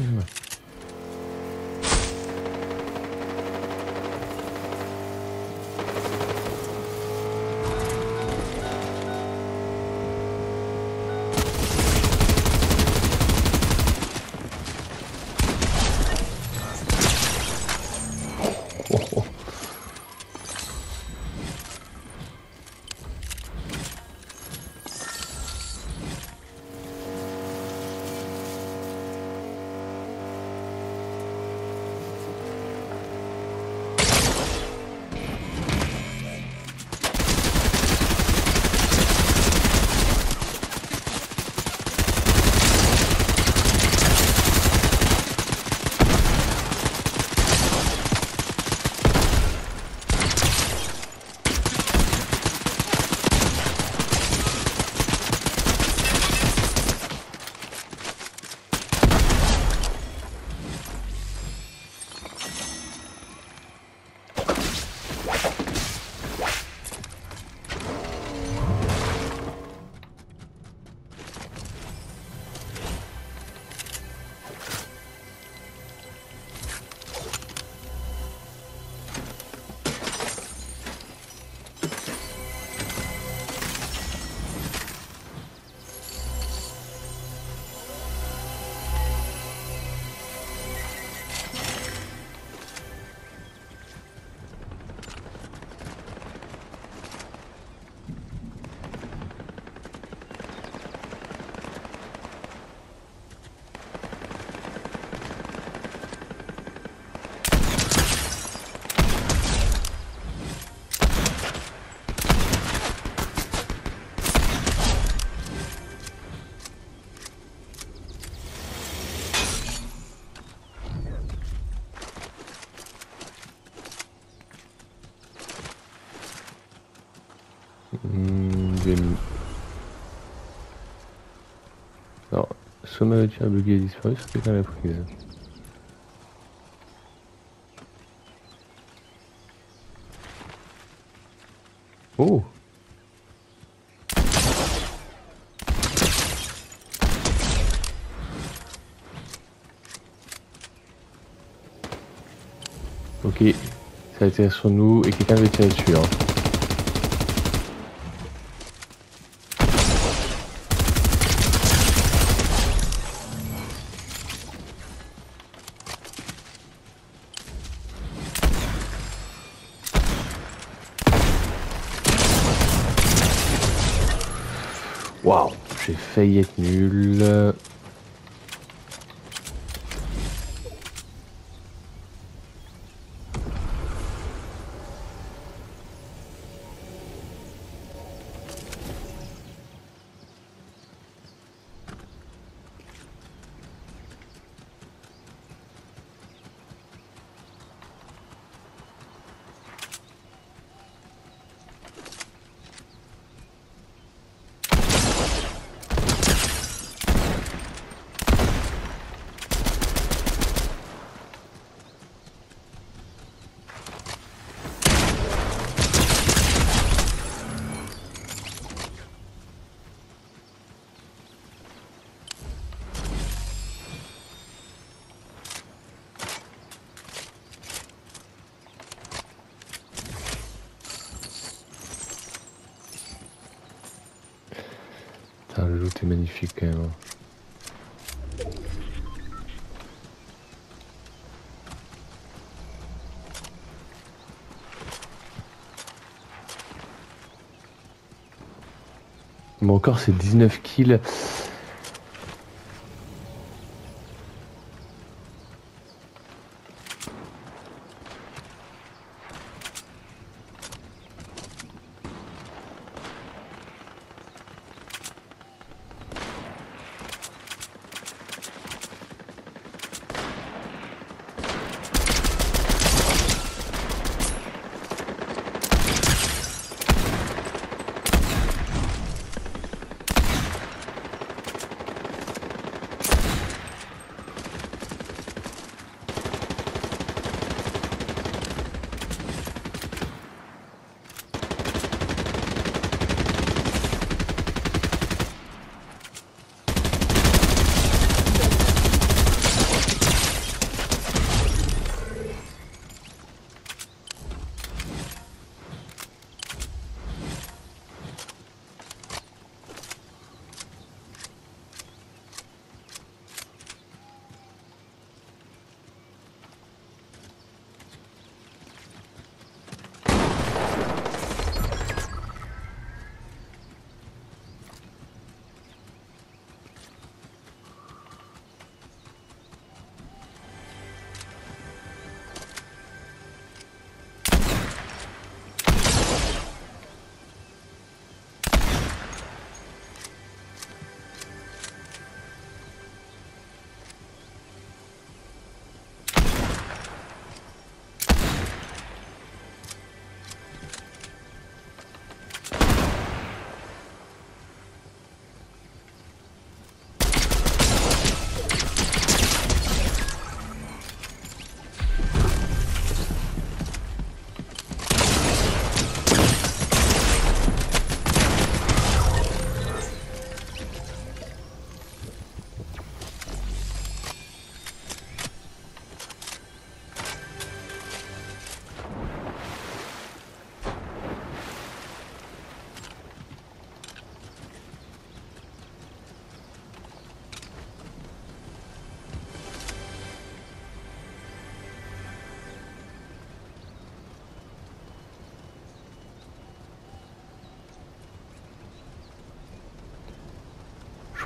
film mis- Alors, sommet de tir bugué est disparu, c'est quelqu'un l'a prise. Oh Ok, ça a été sur nous et quelqu'un veut tirer dessus. Hein. Waouh, j'ai failli être nul. Est magnifique quand même. hein. Mon corps c'est 19 kills.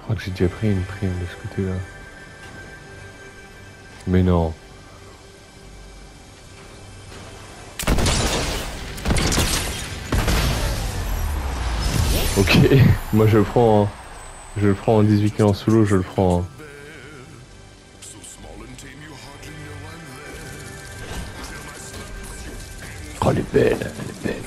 Crois que j'ai déjà pris une prime de ce côté-là. Mais non. Ok, moi je le prends en... Je le prends en 18 kills en solo, je le prends en... Oh, elle est belle, elle est belle.